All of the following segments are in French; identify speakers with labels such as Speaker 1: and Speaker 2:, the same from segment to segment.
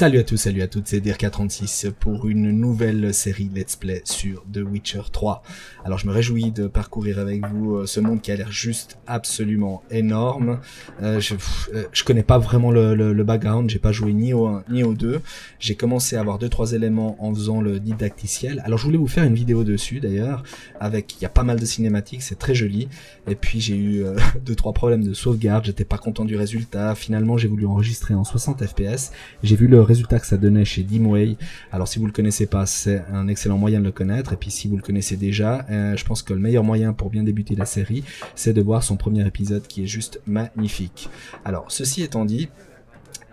Speaker 1: Salut à tous, salut à toutes, c'est Dirk36 pour une nouvelle série Let's Play sur The Witcher 3. Alors je me réjouis de parcourir avec vous euh, ce monde qui a l'air juste absolument énorme. Euh, je, euh, je connais pas vraiment le, background, j'ai pas joué ni au 1 ni au 2. J'ai commencé à avoir deux trois éléments en faisant le didacticiel. Alors je voulais vous faire une vidéo dessus d'ailleurs, avec il y a pas mal de cinématiques, c'est très joli. Et puis j'ai eu euh, deux trois problèmes de sauvegarde, j'étais pas content du résultat. Finalement j'ai voulu enregistrer en 60 fps. J'ai vu le résultat que ça donnait chez Dimway. Alors si vous le connaissez pas, c'est un excellent moyen de le connaître. Et puis si vous le connaissez déjà, euh, je pense que le meilleur moyen pour bien débuter la série, c'est de voir son premier épisode qui est juste magnifique. Alors ceci étant dit,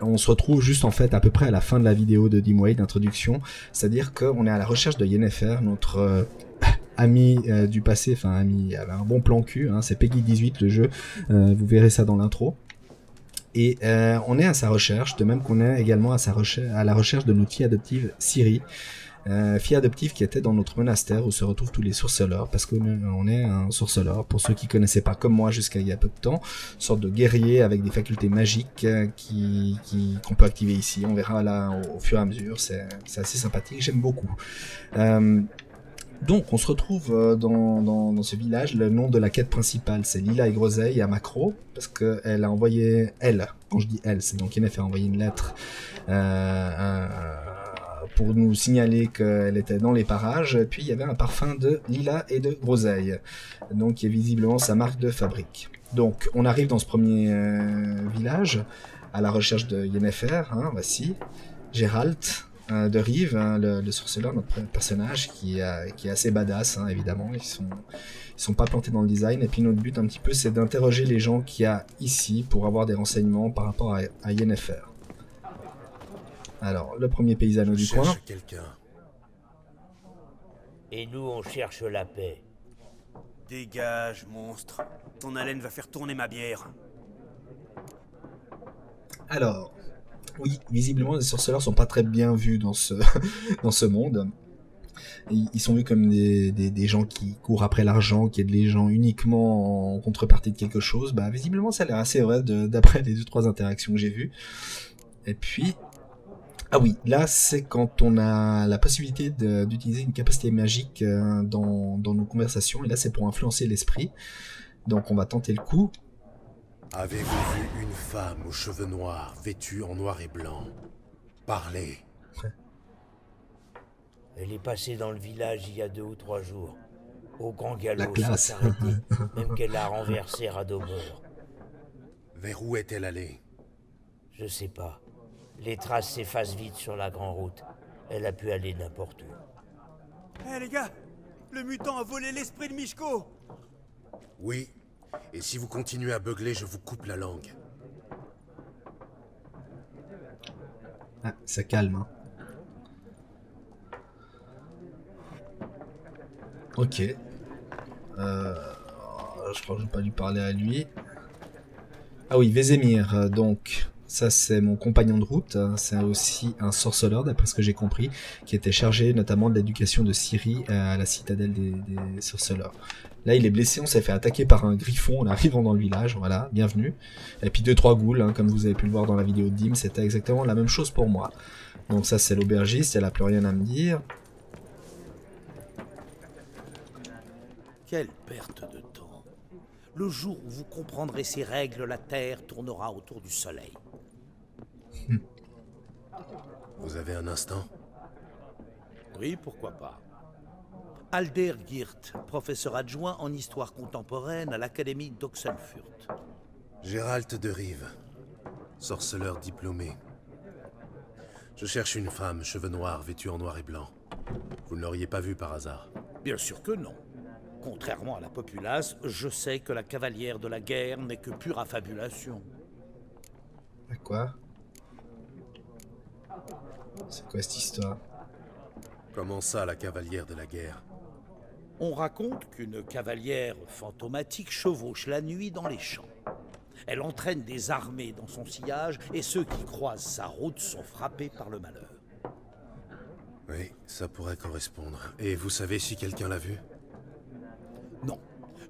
Speaker 1: on se retrouve juste en fait à peu près à la fin de la vidéo de Dimway d'introduction, c'est-à-dire qu'on est à la recherche de Yennefer, notre euh, ami euh, du passé, enfin ami, elle a un bon plan cul, hein, c'est Peggy 18 le jeu, vous verrez ça dans l'intro. Et euh, on est à sa recherche, de même qu'on est également à, la recherche de fille adoptive Siri, euh, fille adoptive qui était dans notre monastère où se retrouvent tous les sorceleurs, parce qu'on est, un sorceleur, pour ceux qui connaissaient pas comme moi jusqu'à il y a peu de temps, sorte de guerrier avec des facultés magiques euh, qui qu'on peut activer ici. On verra là au, fur et à mesure, c'est assez sympathique, j'aime beaucoup. Donc, on se retrouve euh, dans, dans, dans ce village. Le nom de la quête principale, c'est Lila et Groseille à Macro, parce qu'elle a envoyé, elle, quand je dis elle, c'est donc Yennefer a envoyé une lettre euh, euh, pour nous signaler qu'elle était dans les parages. Puis, il y avait un parfum de Lila et de Groseille, donc qui est visiblement sa marque de fabrique. Donc, on arrive dans ce premier euh, village à la recherche de Yennefer, hein, voici, Gérald, euh, de Rive, hein, le, le sorceleur, notre personnage, qui, euh, qui est assez badass, hein, évidemment. Ils sont, ils sont pas plantés dans le design. Et puis notre but un petit peu, c'est d'interroger les gens qu'il y a ici pour avoir des renseignements par rapport à, à Yennefer. Alors, le premier paysanneau
Speaker 2: Je
Speaker 1: du coin.
Speaker 2: quelqu'un.
Speaker 3: Et nous, on cherche la paix.
Speaker 4: Dégage, monstre. Ton haleine va faire tourner ma bière.
Speaker 1: Alors, oui, visiblement, les sorceleurs sont pas très bien vus dans ce, monde. Ils sont vus comme des, gens qui courent après l'argent, qui aident les gens uniquement en contrepartie de quelque chose. Bah, visiblement, ça a l'air assez vrai d'après les deux trois interactions que j'ai vues. Et puis, ah oui, là, c'est quand on a la possibilité d'utiliser une capacité magique euh, dans nos conversations. Et là, c'est pour influencer l'esprit. Donc, on va tenter le coup.
Speaker 2: Avez-vous vu une femme aux cheveux noirs, vêtue en noir et blanc Parlez.
Speaker 3: Elle est passée dans le village il y a deux ou trois jours. Au grand
Speaker 1: La
Speaker 3: galop, sans s'arrêter. Même qu'elle a renversé Radobor.
Speaker 2: Vers où est-elle allée?
Speaker 3: Je sais pas. Les traces s'effacent vite sur la grande route. Elle a pu aller n'importe où.
Speaker 4: Hé les gars Le mutant a volé l'esprit de Mishko
Speaker 2: Oui. Et si vous continuez à beugler, je vous coupe la langue.
Speaker 1: Ah, ça calme. Hein. Ok. Euh, je crois que je vais pas lui parler à lui. Ah oui, Vézémir, euh, donc ça c'est mon compagnon de route, hein, c'est aussi un sorceleur d'après ce que j'ai compris, qui était chargé notamment de l'éducation de euh, à la citadelle des, des sorceleurs. Là il est blessé, on s'est fait attaquer par un griffon en arrivant dans le village, voilà, bienvenue. Et puis deux trois ghouls, hein, comme vous avez pu le voir dans la vidéo de Dim, c'était exactement la même chose pour moi. Donc ça c'est l'aubergiste, elle a plus rien à me dire.
Speaker 5: Quelle perte de temps. Le jour où vous comprendrez ces règles, la Terre tournera autour du Soleil.
Speaker 2: Vous avez un instant?
Speaker 5: Oui, pourquoi pas. Alder Girt, professeur adjoint en histoire contemporaine à l'Académie d'Oxenfurt.
Speaker 2: Gérald de Rive, sorceleur diplômé. Je cherche une femme, cheveux noirs, vêtue en noir et blanc. Vous ne l'auriez pas vue par hasard?
Speaker 5: Bien sûr que non. Contrairement à la populace, je sais que la cavalière de la guerre n'est que pure affabulation.
Speaker 1: À quoi? C'est quoi cette histoire?
Speaker 2: Comment ça, la cavalière de la guerre?
Speaker 5: On raconte qu'une cavalière fantomatique chevauche la nuit dans les champs. Elle entraîne des armées dans son sillage et ceux qui croisent sa route sont frappés par le malheur.
Speaker 2: Oui, ça pourrait correspondre. Et vous savez si quelqu'un l'a vue
Speaker 5: Non,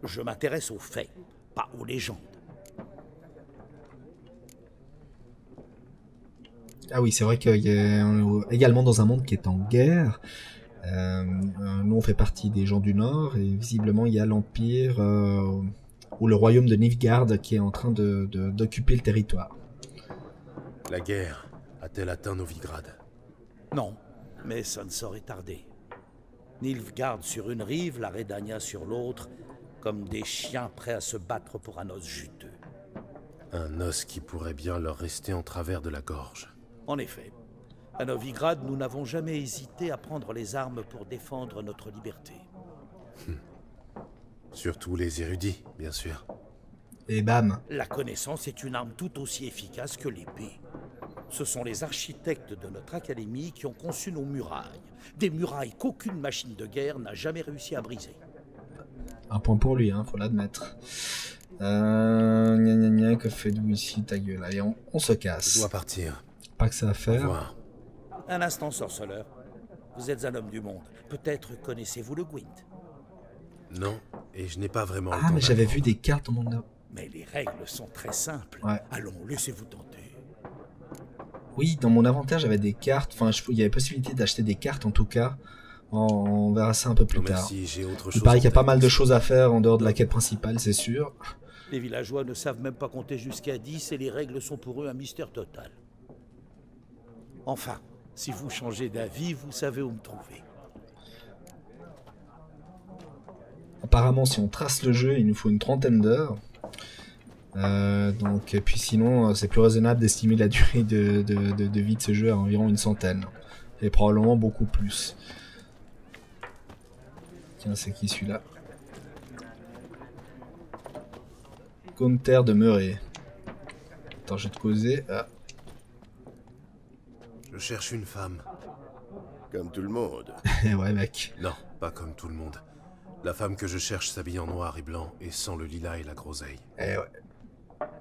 Speaker 5: je m'intéresse aux faits, pas aux légendes.
Speaker 1: Ah oui, c'est vrai qu'il y a on est également dans un monde qui est en guerre. Euh, nous, on fait partie des gens du Nord et visiblement, il y a l'Empire euh, ou le royaume de Nilfgaard qui est en train de de- d'occuper le territoire.
Speaker 2: La guerre a-t-elle atteint Novigrad?
Speaker 5: Non, mais ça ne saurait tarder. Nilfgaard sur une rive, la Redania sur l'autre, comme des chiens prêts à se battre pour un os juteux.
Speaker 2: Un os qui pourrait bien leur rester en travers de la gorge.
Speaker 5: En effet, à Novigrad, nous n'avons jamais hésité à prendre les armes pour défendre notre liberté.
Speaker 2: Surtout les érudits, bien sûr.
Speaker 1: Et bam,
Speaker 5: La connaissance est une arme tout aussi efficace que l'épée. Ce sont les architectes de notre académie qui ont conçu nos murailles. Des murailles qu'aucune machine de guerre n'a jamais réussi à briser.
Speaker 1: un point pour lui, hein, faut l'admettre. Euh, gna gna gna, que faites-vous ici, ta gueule? Allez, on, on se
Speaker 2: Je
Speaker 1: casse.
Speaker 2: dois partir.
Speaker 1: Pas que ça à
Speaker 2: Au
Speaker 1: faire.
Speaker 5: Un instant, sorceleur. Vous êtes un homme du monde. Peut-être connaissez-vous le Gwent.
Speaker 2: Non, et je n'ai pas vraiment le
Speaker 1: Ah,
Speaker 2: temps
Speaker 1: mais j'avais vu des cartes au monde.
Speaker 5: Mais les règles sont très simples.
Speaker 1: Ouais.
Speaker 5: Allons, laissez-vous tenter.
Speaker 1: Oui, dans mon inventaire, j'avais des cartes. Enfin, je- il y avait possibilité d'acheter des cartes en tout cas. On, on verra ça un peu plus
Speaker 2: Non,
Speaker 1: tard.
Speaker 2: merci, autre chose.
Speaker 1: Il paraît qu'il y a pas mal de choses à faire en dehors de la quête principale, c'est sûr.
Speaker 5: Les villageois ne savent même pas compter jusqu'à 10 et les règles sont pour eux un mystère total. Enfin, si vous changez d'avis, vous savez où me trouver.
Speaker 1: Apparemment, si on trace le jeu, il nous faut une trentaine d'heures. Euh, donc, et puis sinon, euh, c'est plus raisonnable d'estimer la durée de, vie de ce jeu à environ une centaine. Et probablement beaucoup plus. Tiens, c'est qui celui-là? Counter de Murray. Attends, je vais te causer. Ah,
Speaker 2: Je cherche une femme.
Speaker 6: Comme tout le monde.
Speaker 1: ouais, mec.
Speaker 2: Non, pas comme tout le monde. La femme que je cherche s'habille en noir et blanc et sans le lilas et la groseille.
Speaker 1: Eh ouais.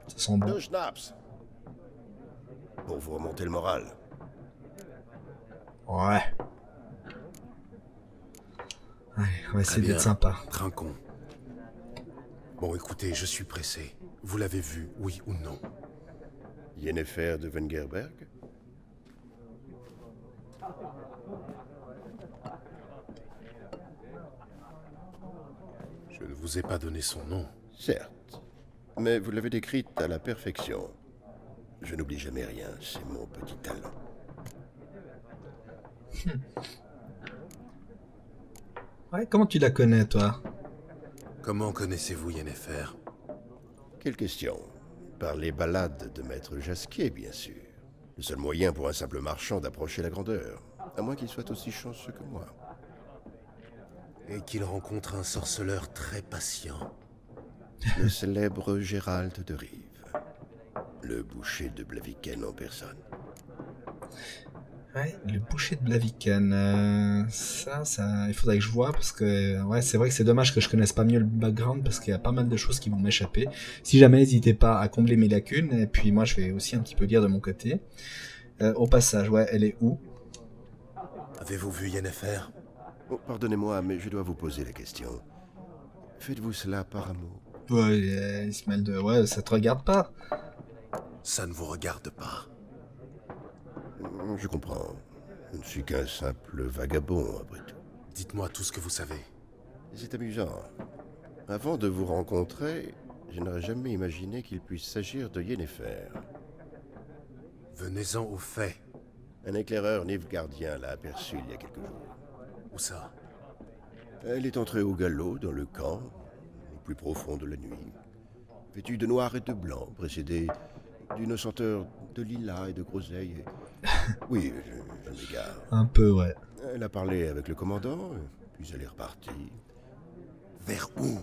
Speaker 1: Ça sent bon.
Speaker 6: Deux schnapps. Pour vous remonter le moral.
Speaker 1: Ouais. Allez, on va essayer d'être sympa.
Speaker 2: Trinquons. Bon, écoutez, je suis pressé. Vous l'avez vu, oui ou non?
Speaker 6: Yennefer de Wengerberg?
Speaker 2: Vous ai pas donné son nom.
Speaker 6: Certes. Mais vous l'avez décrite à la perfection. Je n'oublie jamais rien, c'est mon petit talent.
Speaker 1: Ouais, comment tu la connais, toi?
Speaker 2: Comment connaissez-vous Yennefer?
Speaker 6: Quelle question? Par les balades de Maître Jasquier, bien sûr. Le seul moyen pour un simple marchand d'approcher la grandeur. À moins qu'il soit aussi chanceux que moi.
Speaker 2: Et qu'il rencontre un sorceleur très patient.
Speaker 6: Le célèbre Gérald de Rive. Le boucher de Blaviken en personne.
Speaker 1: Ouais, le boucher de Blaviken. euh, ça, ça, il faudrait que je vois parce que, ouais, c'est vrai que c'est dommage que je connaisse pas mieux le background parce qu'il y a pas mal de choses qui vont m'échapper. Si jamais, n'hésitez pas à combler mes lacunes et puis moi, je vais aussi un petit peu lire de mon côté. Euh, au passage, ouais, elle est où?
Speaker 2: Avez-vous vu Yennefer?
Speaker 6: Oh, pardonnez-moi, mais je dois vous poser la question. Faites-vous cela par amour?
Speaker 1: Ouais, euh, il se mêle de, ouais, ça te regarde pas.
Speaker 2: Ça ne vous regarde pas.
Speaker 6: Hmm, Je comprends. Je ne suis qu'un simple vagabond, après tout.
Speaker 2: Dites-moi tout ce que vous savez.
Speaker 6: C'est amusant. Avant de vous rencontrer, je n'aurais jamais imaginé qu'il puisse s'agir de Yennefer.
Speaker 2: Venez-en aux faits.
Speaker 6: Un éclaireur nilfgaardien l'a aperçue il y a quelques jours.
Speaker 2: Où ça
Speaker 6: Elle est entrée au galop dans le camp, au plus profond de la nuit, vêtue de noir et de blanc, précédée d'une senteur de lilas et de groseille. et- Oui, je, je m'égare.
Speaker 1: Un peu, ouais.
Speaker 6: Elle a parlé avec le commandant, puis elle est repartie.
Speaker 2: Vers où?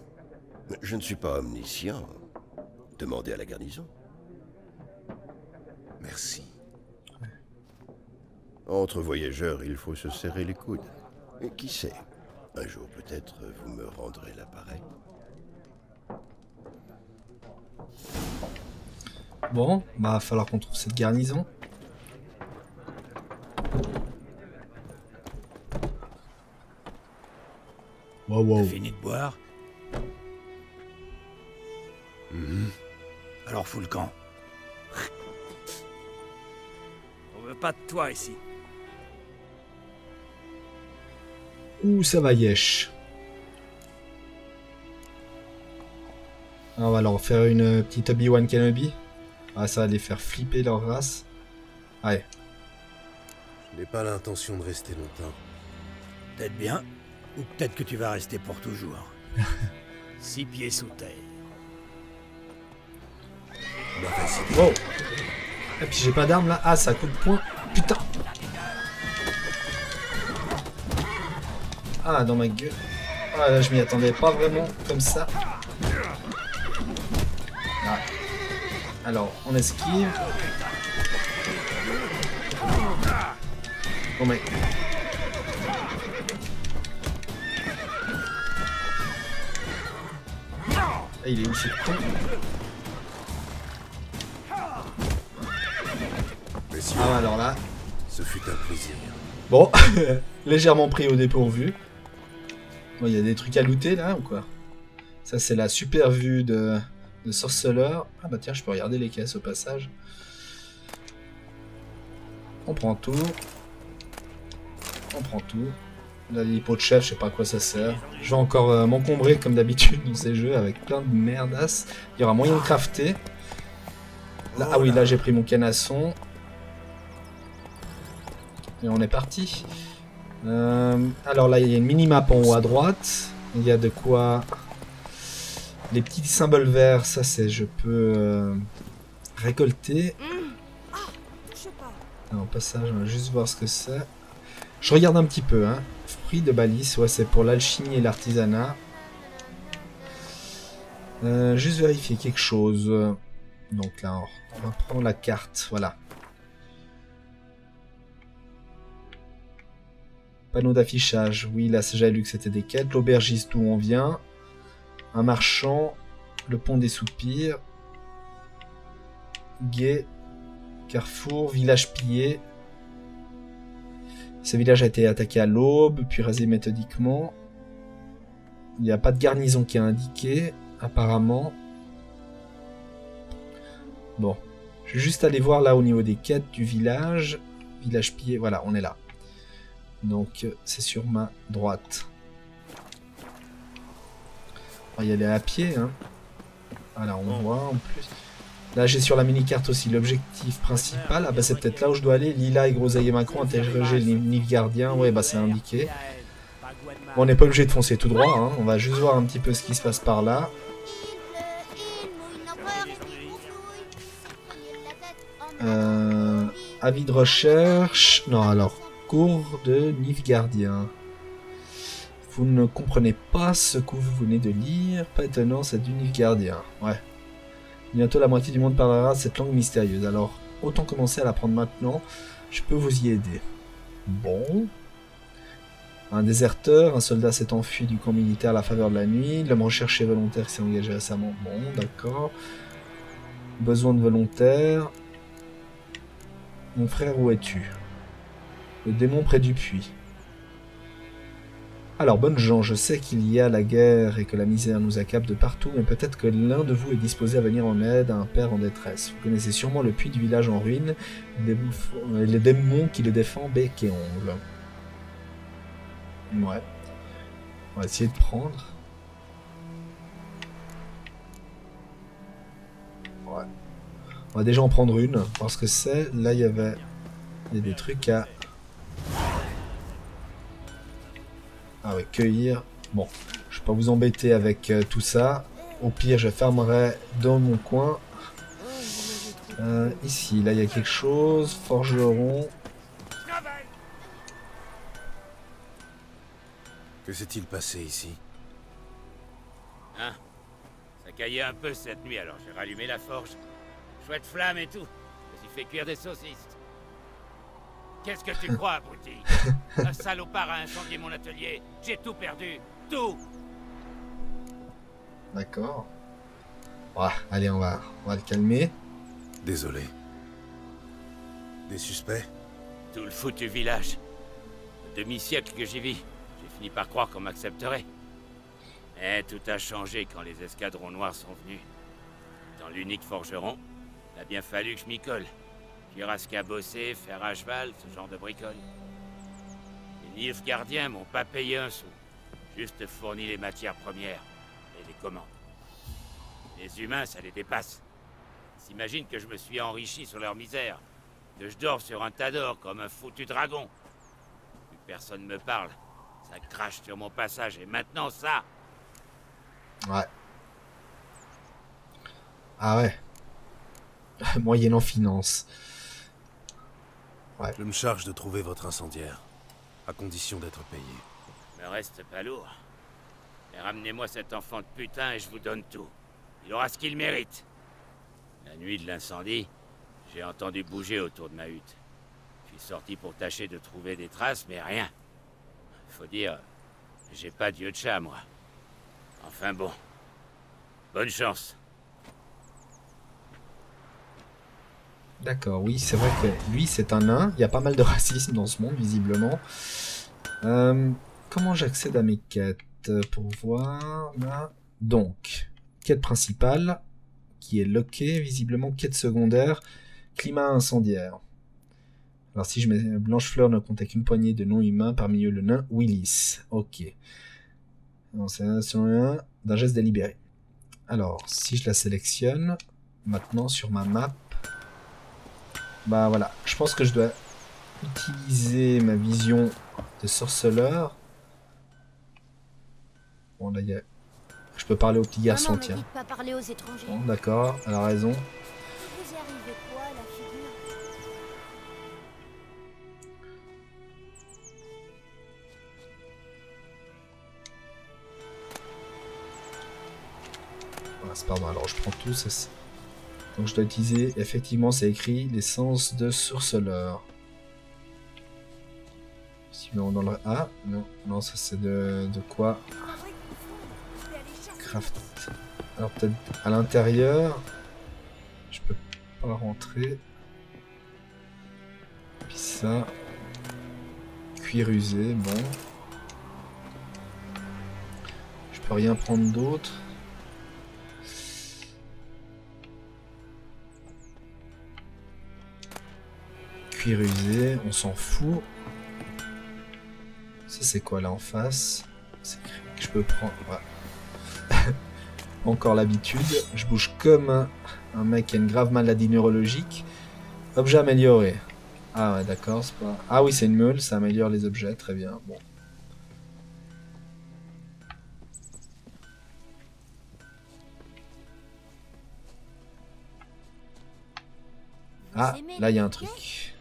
Speaker 6: Je ne suis pas omniscient. Demandez à la garnison.
Speaker 2: Merci.
Speaker 6: Entre voyageurs, il faut se serrer les coudes. Et qui sait Un jour peut-être vous me rendrez l'appareil.
Speaker 1: Bon, bah, va falloir qu'on trouve cette garnison. Wow, wow.
Speaker 5: T'as fini de boire? Alors fous le camp.
Speaker 4: veut pas de toi ici.
Speaker 1: Ouh, ça va yesh? Ah, On va leur faire une petite Obi-Wan Kenobi. Ah, ça va les faire flipper leur race. Ouais.
Speaker 2: Je n'ai pas l'intention de rester longtemps.
Speaker 5: Peut-être bien, ou peut-être que tu vas rester pour toujours.
Speaker 4: Six pieds sous terre.
Speaker 2: Idée.
Speaker 1: Wow. Et puis j'ai pas d'arme là. Ah, ça coup de poing. Putain. Ah, dans ma gueule. Ah, là, je m'y attendais pas vraiment comme ça. Ah. Alors, on esquive. Bon, mec. Ah, il est où ce con Ah, alors là.
Speaker 2: ce fut un plaisir.
Speaker 1: Bon, légèrement pris au dépourvu. Il y a des trucs à looter là ou quoi? Ça, c'est la super vue de, Sorceller. Ah bah tiens, je peux regarder les caisses au passage. On prend tout. On prend tout. Là, les pots de chef, je sais pas à quoi ça sert. Je vais encore euh, m'encombrer comme d'habitude dans ces jeux avec plein de merdas. Il y aura moyen de crafter. Ah oui, là j'ai pris mon canasson. Et on est parti. Euh, alors là, il y a une mini-map en haut à droite. Il y a de quoi... Les petits symboles verts, ça c'est... Je peux euh, récolter. Alors, au passage, on va juste voir ce que c'est. Je regarde un petit peu. Hein. Fruits de balise, ouais, c'est pour l'alchimie et l'artisanat. Euh, juste vérifier quelque chose. Donc là, on va prendre la carte. Voilà. Panneau d'affichage. Oui, là, j'avais lu que c'était des quêtes. L'aubergiste d'où on vient. Un marchand. Le pont des soupirs. Guet. Carrefour. Village pillé. Ce village a été attaqué à l'aube, puis rasé méthodiquement. Il n'y a pas de garnison qui est indiquée, apparemment. Bon. Je vais juste aller voir là au niveau des quêtes du village. Village pillé, voilà, on est là. Donc, c'est sur ma droite. On va y aller à pied, hein. Voilà, on voit en plus. Là, j'ai sur la mini-carte aussi l'objectif principal. Ah bah c'est peut-être là où je dois aller. Lila et Groseille et Macron interroger les Nilfgaardiens. Ouais, bah c'est indiqué. Bon, on n'est pas obligé de foncer tout droit. Hein. On va juste voir un petit peu ce qui se passe par là. Euh, avis de recherche. Non, alors, cours de Nilfgaardien. Vous ne comprenez pas ce que vous venez de lire. Pas étonnant, c'est du Nilfgaardien. Ouais. Bientôt la moitié du monde parlera cette langue mystérieuse. Alors, autant commencer à l'apprendre maintenant. Je peux vous y aider. Bon. Un déserteur, un soldat s'est enfui du camp militaire à la faveur de la nuit. L'homme recherché volontaire s'est engagé récemment. Bon, d'accord. Besoin de volontaires. Mon frère, où es-tu? Le démon près du puits. Alors, bonnes gens, je sais qu'il y a la guerre et que la misère nous accable de partout, mais peut-être que l'un de vous est disposé à venir en aide à un père en détresse. Vous connaissez sûrement le puits du village en ruine, les, démons qui le défendent bec et ongle. Ouais. On va essayer de prendre. Ouais. On va déjà en prendre une, parce que c'est... Là, il y avait... Des trucs à... Ah ouais, cueillir. Bon, je vais pas vous embêter avec euh, tout ça. Au pire, je fermerai dans mon coin. Euh, ici, là, il y a quelque chose. Forgeron.
Speaker 2: Que s'est-il passé ici?
Speaker 3: Hein? Ça caillait un peu cette nuit, alors j'ai rallumé la forge. Chouette flamme et tout. Je suis fait cuire des saucisses. Qu'est-ce que tu crois, abruti Un salopard a incendié mon atelier. J'ai tout perdu. Tout
Speaker 1: D'accord. Ouais, allez, on va, on va le calmer.
Speaker 2: Désolé. Des suspects
Speaker 3: Tout le foutu village. Le demi-siècle que j'y vis. J'ai fini par croire qu'on m'accepterait. Mais tout a changé quand les escadrons noirs sont venus. Dans l'unique forgeron, il a bien fallu que je m'y colle. Qu'à bosser, faire à cheval, ce genre de bricole. Les Nilfgaardiens m'ont pas payé un sou. Juste fourni les matières premières et les commandes. Les humains, ça les dépasse. Ils s'imaginent que je me suis enrichi sur leur misère. Que je dors sur un tas d'or comme un foutu dragon. Plus personne me parle. Ça crache sur mon passage et maintenant ça
Speaker 1: Ouais. Ah ouais. Moyennant finance.
Speaker 2: Je me charge de trouver votre incendiaire. À condition d'être payé.
Speaker 3: Me reste pas lourd. Mais ramenez-moi cet enfant de putain et je vous donne tout. Il aura ce qu'il mérite. La nuit de l'incendie, j'ai entendu bouger autour de ma hutte. Je suis sorti pour tâcher de trouver des traces, mais rien. Faut dire, j'ai pas d'yeux de chat, moi. Enfin bon. Bonne chance.
Speaker 1: D'accord, oui, c'est vrai que lui, c'est un nain. Il y a pas mal de racisme dans ce monde, visiblement. Euh, comment j'accède à mes quêtes pour voir Donc, quête principale, qui est loquée, visiblement quête secondaire, climat incendiaire. Alors si je mets Blanche-Fleur ne comptait qu'une poignée de non-humains, parmi eux le nain Willis. Ok. C'est un d'un geste délibéré. Alors, si je la sélectionne, maintenant sur ma map, bah voilà, je pense que je dois utiliser ma vision de sorceleur. Bon là, y a... je peux parler au petit garçon,
Speaker 7: Maman me
Speaker 1: tiens.
Speaker 7: pas aux.
Speaker 1: Bon, d'accord, elle a raison. Voilà, c'est pardon, alors je prends tout ça. Donc je dois utiliser, effectivement c'est écrit, l'essence de sorceleur. Sinon dans le... Ah, non, non, ça c'est de, de quoi? Craft. Alors peut-être à l'intérieur, je peux pas rentrer. Puis ça, cuir usé, bon. Je peux rien prendre d'autre. On s'en fout. Ça c'est quoi là en face? Que je peux prendre. Encore l'habitude. Je bouge comme un, mec qui a une grave maladie neurologique. Objet amélioré. Ah ouais d'accord, c'est pas. Ah oui c'est une meule, ça améliore les objets, très bien. Bon. Ah, là il y a un truc.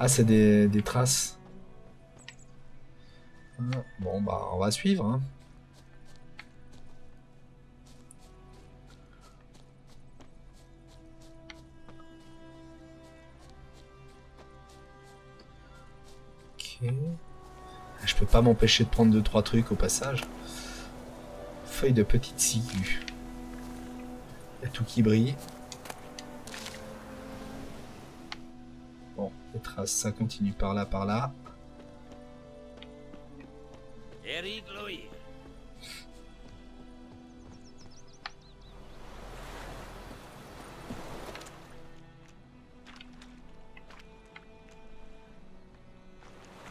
Speaker 1: Ah, c'est des, des traces. Ah, Bon, bah, on va suivre. Hein. Ok. Ah, Je peux pas m'empêcher de prendre deux trois trucs au passage. Feuille de petite ciguë. Il y a tout qui brille. Les traces, ça continue par là, par là.
Speaker 3: Eric.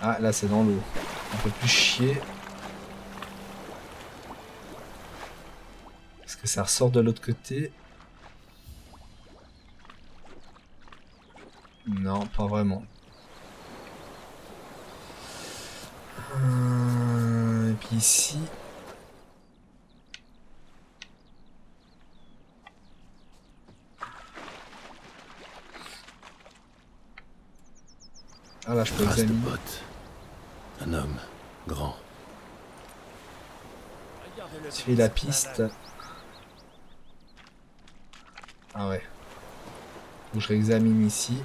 Speaker 1: Ah, là, c'est dans l'eau. Un peu plus chier. Est-ce que ça ressort de l'autre côté? Pas vraiment. Euh, Et puis ici... Ah là, je peux examiner.
Speaker 2: Un homme, grand.
Speaker 1: Suis la piste. Ah ouais. Que je réexamine ici.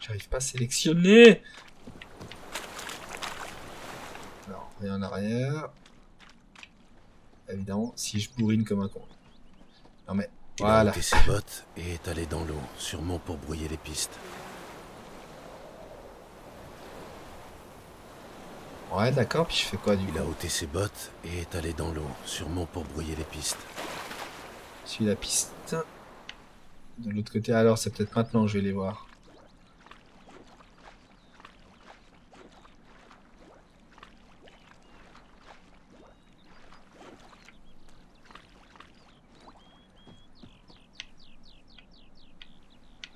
Speaker 1: J'arrive pas à sélectionner. Alors, rien en arrière. Évidemment, si je bourrine comme un con. Non mais,
Speaker 2: Il a
Speaker 1: voilà.
Speaker 2: ôté ses bottes et est allé dans l'eau, sûrement pour brouiller les pistes.
Speaker 1: Ouais, d'accord, puis je fais quoi du
Speaker 2: Il
Speaker 1: coup
Speaker 2: a ôté ses bottes et est allé dans l'eau, sûrement pour brouiller les pistes.
Speaker 1: Suis la piste. De l'autre côté, alors c'est peut-être maintenant que je vais les voir.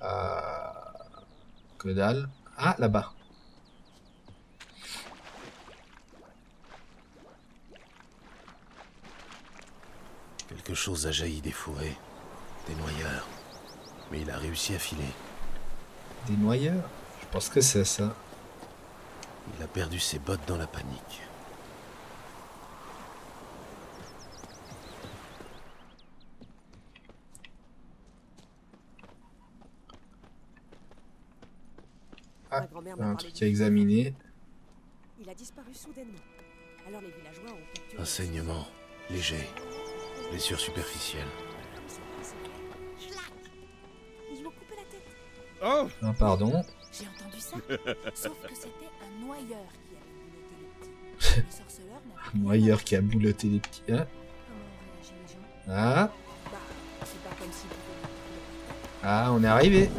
Speaker 1: Euh... Que dalle. Ah, là-bas.
Speaker 2: Quelque chose a jailli des fourrés, des noyeurs. Mais il a réussi à filer.
Speaker 1: Des noyeurs Je pense que c'est ça.
Speaker 2: Il a perdu ses bottes dans la panique.
Speaker 1: Ah, il y a un truc à examiner.
Speaker 8: Il a disparu soudainement. Alors les villageois ont capturé...
Speaker 2: Un saignement léger, blessure superficielle.
Speaker 5: Oh
Speaker 1: Ah, pardon.
Speaker 7: J'ai entendu ça. Sauf que c'était un noyeur qui avait bouloté les petits. Le sorceleur n'a
Speaker 1: Un noyeur qui a bouloté les petits. Hein
Speaker 7: gens?
Speaker 1: Ah,
Speaker 7: Bah,
Speaker 1: ah, on est arrivé.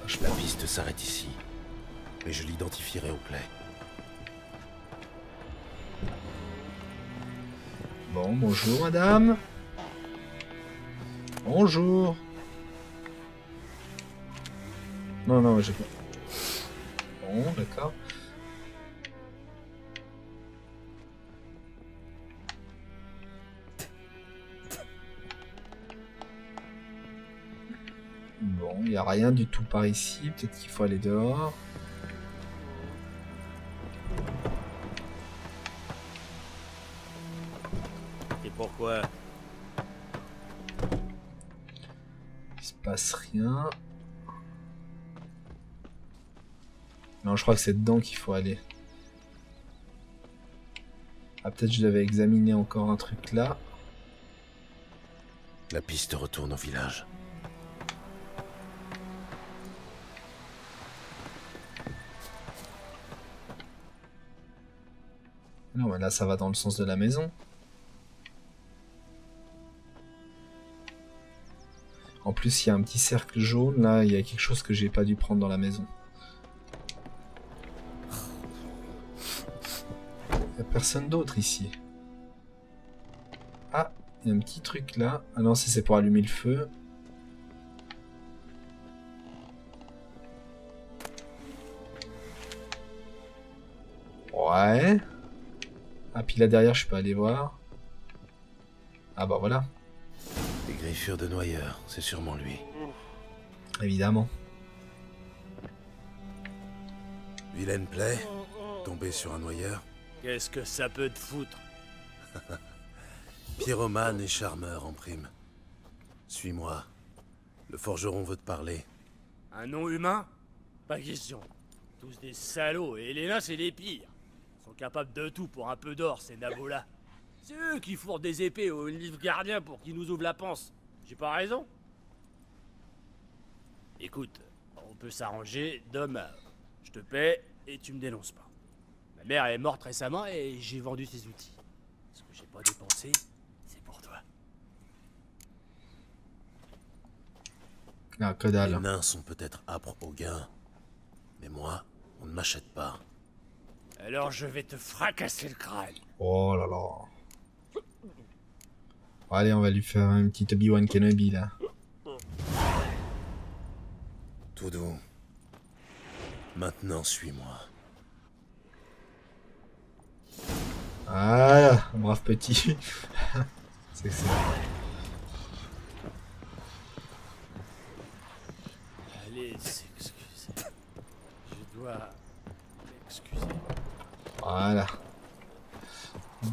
Speaker 7: poche.
Speaker 2: La piste s'arrête ici. Mais je l'identifierai au plaie.
Speaker 1: Bon, bonjour madame. Bonjour. Non, non, j'ai pas. Bon, d'accord. Bon, il n'y a rien du tout par ici. Peut-être qu'il faut aller dehors. Crois que c'est dedans qu'il faut aller. Ah, peut-être je devais examiner encore un truc là.
Speaker 2: La piste retourne au village.
Speaker 1: Non, mais là, ça va dans le sens de la maison. En plus, il y a un petit cercle jaune, là, il y a quelque chose que j'ai pas dû prendre dans la maison. Personne d'autre ici. Ah, il y a un petit truc là. Ah non, ça c'est pour allumer le feu. Ouais. Ah, puis là derrière, je peux aller voir. Ah bah voilà,
Speaker 2: Des griffures de noyeur, c'est sûrement lui.
Speaker 1: évidemment.
Speaker 2: Vilaine plaie, tombée sur un noyeur.
Speaker 4: Qu'est-ce que ça peut te foutre
Speaker 2: Pyromane et charmeur en prime. Suis-moi. Le forgeron veut te parler.
Speaker 4: Un nom humain Pas question. Tous des salauds, et les nains, c'est les pires. Ils sont capables de tout pour un peu d'or, ces nabos-là. C'est eux qui fourrent des épées aux livres gardiens pour qu'ils nous ouvrent la panse. J'ai pas raison Écoute, on peut s'arranger d'homme. Je te paie et tu me dénonces pas. Ma mère est morte récemment et j'ai vendu ses outils. Ce que j'ai pas dépensé, c'est pour toi.
Speaker 1: Ah, que
Speaker 2: Les
Speaker 1: dalle.
Speaker 2: nains sont peut-être âpres au gain. Mais moi, on ne m'achète pas.
Speaker 4: Alors je vais te fracasser le crâne.
Speaker 1: Oh là là. Allez, on va lui faire une petite Obi-Wan Kenobi là.
Speaker 2: Tout doux. Maintenant, suis-moi.
Speaker 1: Ah, brave petit. c'est ça.
Speaker 4: Allez, s'excuser. Je dois m'excuser.
Speaker 1: Voilà.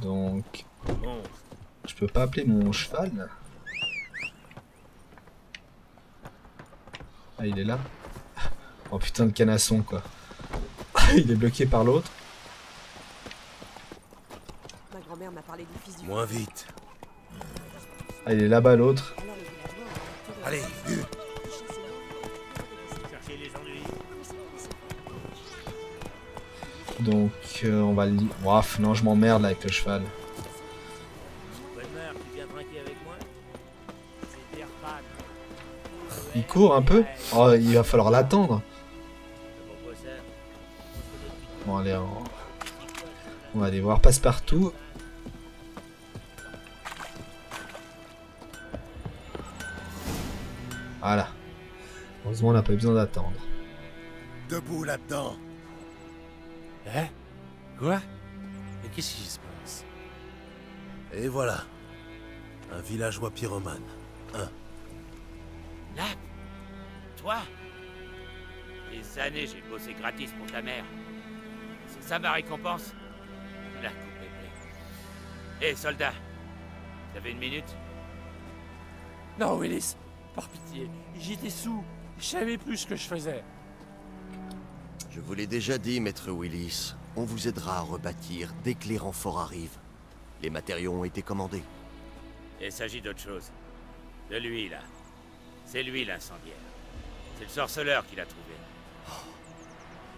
Speaker 1: Donc,
Speaker 4: Bon,
Speaker 1: je peux pas appeler mon cheval là Ah, il est là Oh putain de canasson quoi. il est bloqué par l'autre.
Speaker 8: Ma du.
Speaker 2: Moins vite.
Speaker 1: Ah, il est là-bas l'autre.
Speaker 8: Capturé...
Speaker 2: Allez,
Speaker 4: ennuis.
Speaker 1: Donc euh, on va le... Waf, non je m'emmerde là avec le cheval. Il court un peu Oh, il va falloir l'attendre. Bon allez, on... on va aller voir passe-partout. Heureusement on n'a pas eu besoin d'attendre.
Speaker 2: Debout là-dedans.
Speaker 4: Hein? Quoi? Mais qu'est-ce qui se passe?
Speaker 2: Et voilà. Un villageois pyromane.
Speaker 3: Là? Toi? Des années j'ai bossé gratis pour ta mère. C'est ça ma récompense? La coupe est pleine. Hé, soldat Vous avez une minute?
Speaker 4: Non, Willis, par pitié, j'étais sous. Je savais plus ce que je faisais.
Speaker 9: Je vous l'ai déjà dit, maître Willis. On vous aidera à rebâtir dès que les renforts arrivent. Les matériaux ont été commandés.
Speaker 3: Il s'agit d'autre chose. De lui, là. C'est lui l'incendiaire. C'est le sorceleur qui l'a trouvé.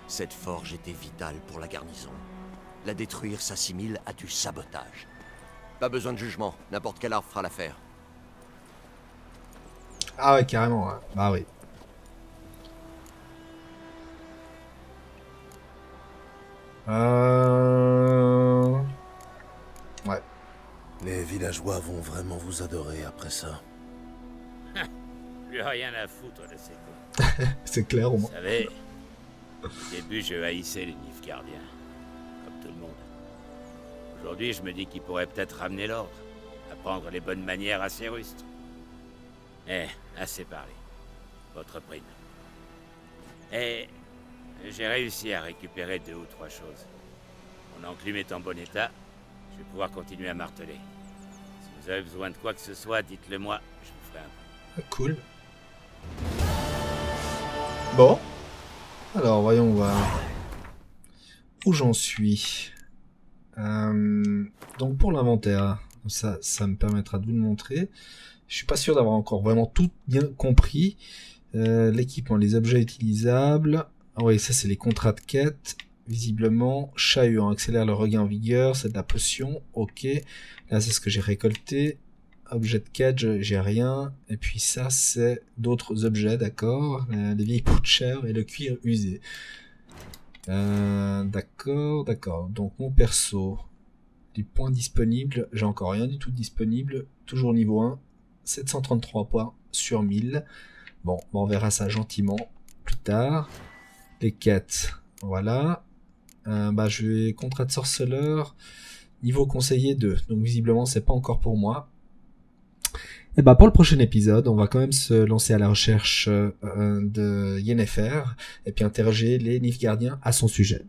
Speaker 9: Cette forge était vitale pour la garnison. La détruire s'assimile à du sabotage. Pas besoin de jugement, n'importe quel arbre fera l'affaire.
Speaker 1: Ah ouais, carrément. ouais. Bah oui. Euh...
Speaker 2: Les villageois vont vraiment vous adorer après ça.
Speaker 3: Plus rien à foutre de ces cons.
Speaker 1: C'est clair au
Speaker 3: Vous
Speaker 1: moins.
Speaker 3: savez, au début, je haïssais les Nilfgaardiens. Comme tout le monde. Aujourd'hui, je me dis qu'ils pourraient peut-être ramener l'ordre. Apprendre les bonnes manières à ces rustres. Eh, assez parlé. Votre prime. Eh, j'ai réussi à récupérer deux ou trois choses. Mon enclume est en bon état. Je vais pouvoir continuer à marteler. Si vous avez besoin de quoi que ce soit, dites-le moi. Je vous ferai un
Speaker 1: Cool. Bon. Alors, voyons voir. Où j'en suis. Euh, donc, pour l'inventaire, ça, ça me permettra de vous le montrer. Je suis pas sûr d'avoir encore vraiment tout bien compris. Euh, L'équipement, les objets utilisables. Ah oui, ça, c'est les contrats de quête. Visiblement, chahut accélère le regain en vigueur. C'est de la potion. Ok. Là, c'est ce que j'ai récolté objet de quête, j'ai rien. Et puis ça, c'est d'autres objets, d'accord. Euh, Les vieilles pots cher et le cuir usé. Euh, d'accord, d'accord. Donc mon perso, les points disponibles, j'ai encore rien du tout disponible. Toujours niveau 1, 733 points sur 1000. Bon, on verra ça gentiment plus tard. Les quêtes, voilà. Euh, bah, je vais contrat de sorceleur. Niveau conseiller 2. Donc visiblement, c'est pas encore pour moi. Et bah pour le prochain épisode, on va quand même se lancer à la recherche euh, de Yennefer et puis interroger les Nilfgaardiens à son sujet.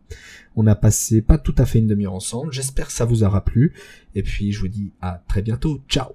Speaker 1: On a passé pas tout à fait une demi-heure ensemble. J'espère que ça vous aura plu. Et puis je vous dis à très bientôt. Ciao